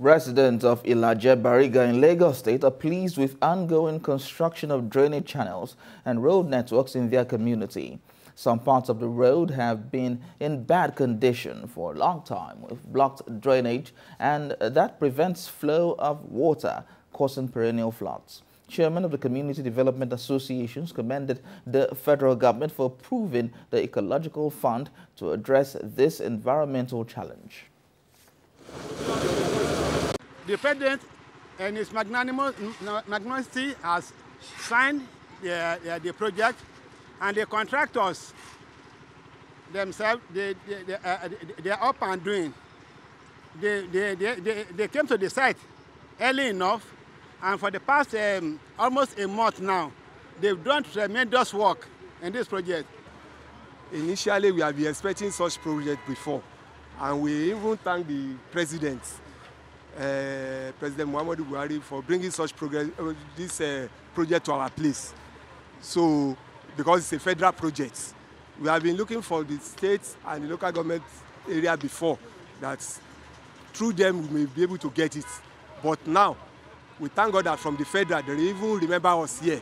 Residents of Ilaje Bariga in Lagos State are pleased with ongoing construction of drainage channels and road networks in their community. Some parts of the road have been in bad condition for a long time with blocked drainage and that prevents flow of water causing perennial floods. Chairman of the Community Development Associations commended the federal government for approving the Ecological Fund to address this environmental challenge. The President and his magnanimous, magnanimity has signed the, the, the, project and the contractors themselves, they, they, they, uh, they are up and doing. They, they, they, they, they came to the site early enough and for the past um, almost a month now, they've done tremendous work in this project. Initially, we have been expecting such project before, and we even thank the president, uh, President Muhammadu Buhari, for bringing such progress, uh, this uh, project to our place. So, because it's a federal project, we have been looking for the state and the local government area before that through them we may be able to get it. But now we thank God that from the federal, they even remember us here